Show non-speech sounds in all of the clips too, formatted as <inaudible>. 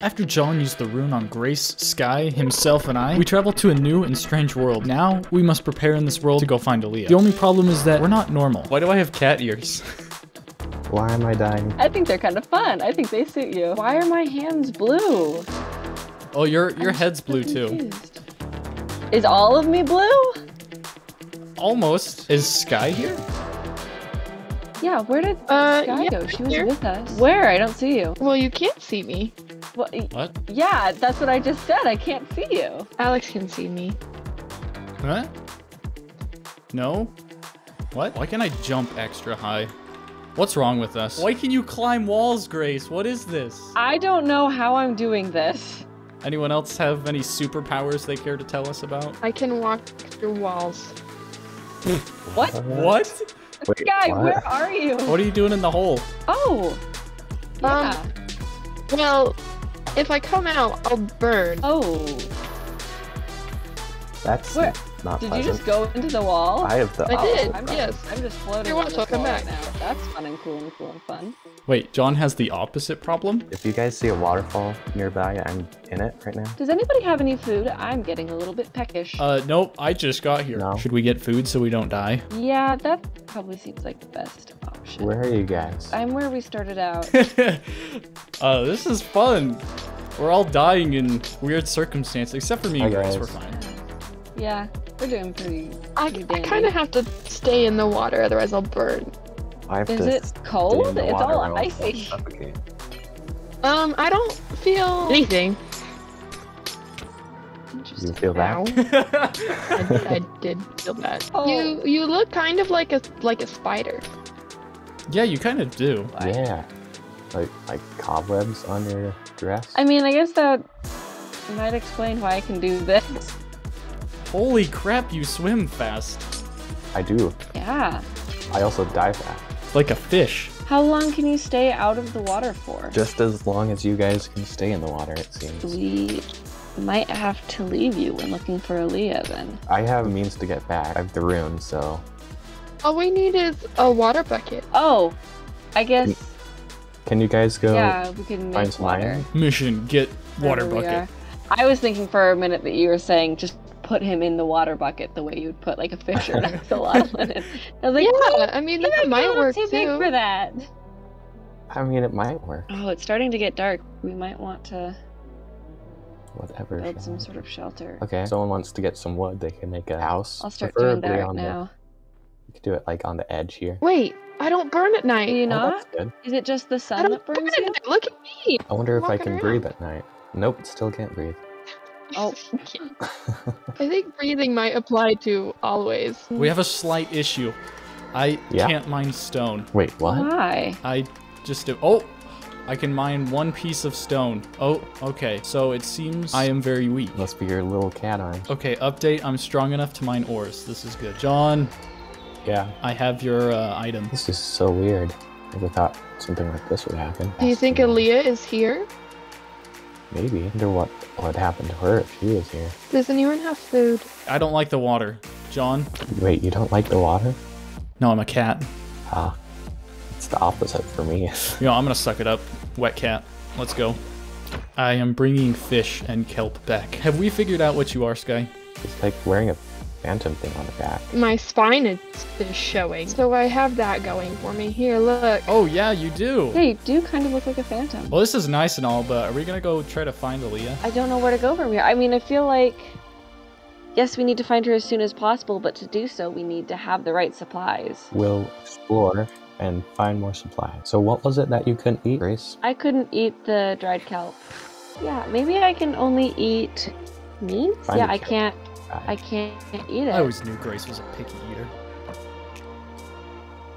After John used the rune on Grace, Sky, himself, and I, we travel to a new and strange world. Now, we must prepare in this world to go find Alia. The only problem is that we're not normal. Why do I have cat ears? Why am I dying? I think they're kind of fun. I think they suit you. Why are my hands blue? Oh, your your I'm head's so blue too. Is all of me blue? Almost. Is Sky here? Yeah, where did Uh, Sky yeah, go? She was here. with us. Where? I don't see you. Well, you can't see me. What? What? Yeah, that's what I just said. I can't see you. Alex can see me. Huh? No? What? Why can't I jump extra high? What's wrong with us? Why can you climb walls, Grace? What is this? I don't know how I'm doing this. Anyone else have any superpowers they care to tell us about? I can walk through walls. <laughs> What? What? Wait, Guy, what? where are you? What are you doing in the hole? Oh. Um, Well, if I come out, I'll burn. Oh. That's Where- not Did you just go into the wall? I have the I did, I'm just, yes. I'm just floating. Here, on watch, the I'll come floor back. Now. That's fun and cool and cool and fun. Wait, John has the opposite problem? If you guys see a waterfall nearby, I'm in it right now. Does anybody have any food? I'm getting a little bit peckish. Uh, nope, I just got here. No. Should we get food so we don't die? yeah, that probably seems like the best option. Where are you guys? I'm where we started out. <laughs> uh, this is fun. We're all dying in weird circumstances, except for me and Grace, we're fine. yeah, we're doing pretty. I, pretty I dandy. kind of have to stay in the water, otherwise I'll burn. I have Is to it stay in cold? the It's water all or else I'll icy. suffocate. Um, I don't feel anything. You feel that? <laughs> I, I did feel that. Oh. You you look kind of like a like a spider. yeah, you kind of do. Yeah. Like like cobwebs on your dress. I mean, I guess that might explain why I can do this. Holy crap, you swim fast. I do. Yeah. I also dive fast. Like a fish. How long can you stay out of the water for? Just as long as you guys can stay in the water, it seems. We might have to leave you when looking for Alia then. I have means to get back. I have the rune, so All we need is a water bucket. Oh, I guess, mm. Can you guys go yeah, we can find make some water. iron? Mission, get water There bucket. I was thinking for a minute that you were saying just put him in the water bucket the way you would put like a fish or an axolotl in it. I was like, yeah, I mean "Oh, that might little work too big for that. I mean, it might work. Oh, it's starting to get dark. We might want to Whatever. build some sort of shelter. Okay, if someone wants to get some wood, they can make a house. I'll start doing that right on the- now. You could do it like on the edge here. Wait, I don't burn at Do night. you Oh, good. Is it just the I sun don't that burn burns at you? night. Look at me. I wonder if I can around. breathe at night. Nope, still can't breathe. Oh, <laughs> <laughs> I think breathing might apply to always. We have a slight issue. I Yeah. can't mine stone. Wait, what? why? I just do. Oh! I can mine one piece of stone. Oh, okay. So it seems I am very weak. Must be your little cat eye. Okay, update. I'm strong enough to mine ores. This is good. John, Yeah. I have your uh, item. This is so weird. I Never thought something like this would happen. Do you think Alia is here? Maybe. I wonder what would happen to her if she was here. Does anyone have food? I don't like the water. John? Wait, you don't like the water? No, I'm a cat. Ah. It's the opposite for me. <laughs> You know, I'm gonna suck it up. Wet cat. Let's go. I am bringing fish and kelp back. Have we figured out what you are, Sky? it's like wearing a phantom thing on the back. My spine is, is showing, so I have that going for me. Here, look. Oh, yeah, you do. Yeah, you do kind of look like a phantom. Well, this is nice and all, but are we gonna go try to find Alia? I don't know where to go from here. I mean, I feel like yes, we need to find her as soon as possible, but to do so, we need to have the right supplies. We'll explore and find more supplies. So what was it that you couldn't eat, Grace? I couldn't eat the dried kelp. Yeah, maybe I can only eat meat. Find yeah, I can't. I, I can't eat it. I always knew Grace was a picky eater.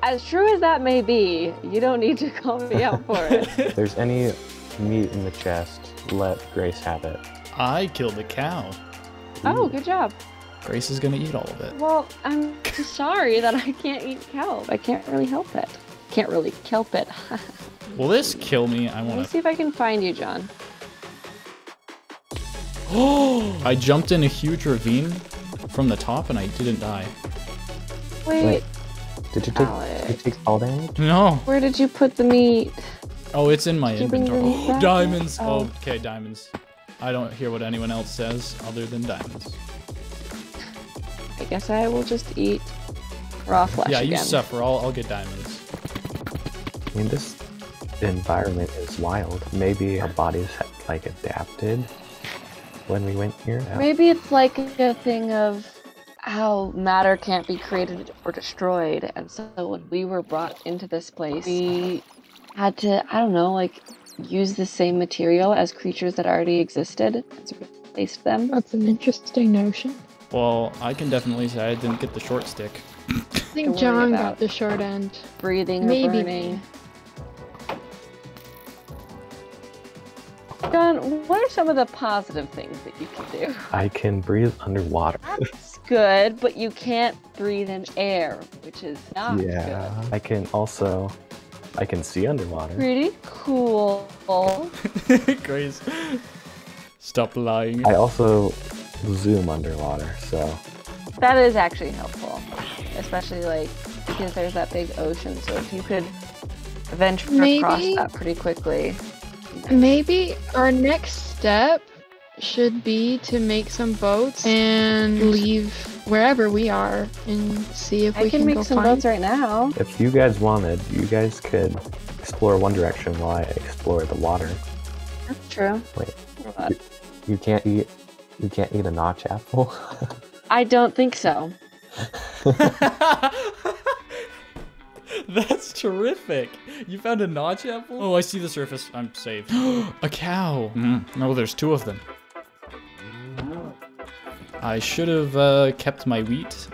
As true as that may be, you don't need to <laughs> call me out for it. <laughs> if there's any meat in the chest, let Grace have it. I killed a cow. oh, good job. Grace is gonna eat all of it. Well, I'm sorry that I can't eat kelp. I can't really help it. Can't really kelp it. <laughs> Will this kill me? I Let me wanna. see if I can find you, John. Oh! <gasps> I jumped in a huge ravine from the top and I didn't die. Wait, Wait. Did you take, did you take all damage? No. where did you put the meat? Oh, it's in my Keeping inventory. meat diamonds. Oh. Oh, okay, diamonds. I don't hear what anyone else says other than diamonds. I guess I will just eat raw flesh yeah, you again. suffer. I'll, I'll get diamonds. I mean, this environment is wild. Maybe our bodies have like adapted when we went here. Maybe it's like a thing of how matter can't be created or destroyed, and so when we were brought into this place, we had to, I don't know, like use the same material as creatures that already existed and sort of replaced them. That's an interesting notion. Well, I can definitely say I didn't get the short stick. I think John got the short end. Breathing or Maybe burning. John, what are some of the positive things that you can do? I can breathe underwater. That's good, but you can't breathe in air, which is not yeah. good. I can also, I can see underwater. Pretty cool. <laughs> Grace. Stop lying. I also zoom underwater, so That is actually helpful, especially like because there's that big ocean. So if you could venture across that pretty quickly, Maybe our next step should be to make some boats and leave wherever we are and see if I we can can, make go some find. boats right now. if you guys wanted, you guys could explore one direction while I explore the water. That's true. Wait. But You can't eat, you can't eat a notch apple. <laughs> I don't think so. <laughs> <laughs> That's terrific. You found a notch apple? Oh, I see the surface. I'm saved. <gasps> a cow. Mm. No, there's two of them. I should have uh, kept my wheat,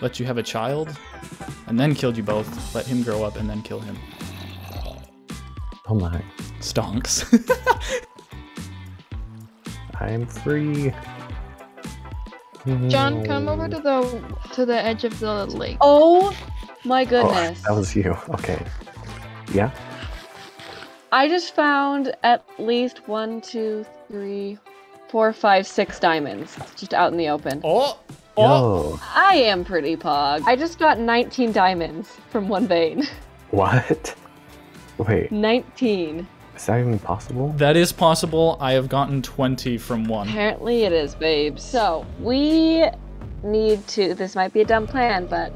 let you have a child, and then killed you both. Let him grow up and then kill him. oh my, Stonks. <laughs> I'm free. John, come over to the to the edge of the lake. Oh my Oh, goodness! that was you. Okay. Yeah. I just found at least one, two, three, four, five, six diamonds just out in the open. oh! Oh! Yo, I am pretty pog. I just got 19 diamonds from one vein. <laughs> what? Wait, 19. is that even possible? That is possible. I have gotten 20 from one. Apparently it is, babe. So we need to. This might be a dumb plan, but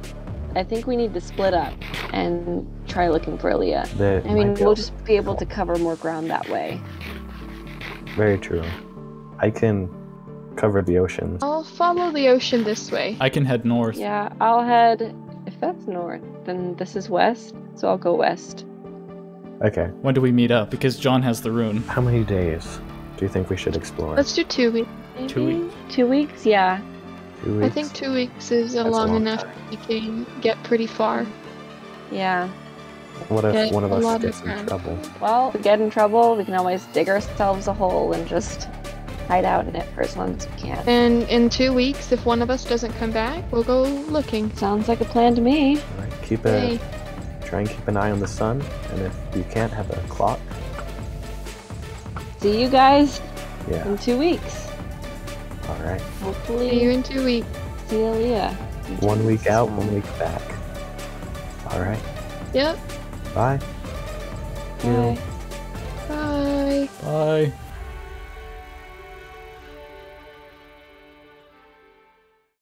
I think we need to split up and try looking for Alia. That I mean, we'll just be able to cover more ground that way. Very true. I can cover the ocean. I'll follow the ocean this way. I can head north. Yeah, I'll head. If that's north, then this is west. So I'll go west. Okay. When do we meet up? Because John has the rune. How many days do you think we should explore? Let's do two weeks. Two weeks. Two weeks? Yeah. Two I think two weeks is a That's long, long enough. time. We can get pretty far. Yeah. What if get one of a lot us of gets in ground. trouble? Well, if we get in trouble, we can always dig ourselves a hole and just hide out in it for as long as we can. And in two weeks, if one of us doesn't come back, we'll go looking. Sounds like a plan to me. All right. Keep a Hey, try and keep an eye on the sun, and if you can't have a clock, See you guys yeah. in two weeks. All right. see you Hopefully, in two weeks. see you in two One week out, one week back. All right. Yep. Bye. Bye. Bye. Bye.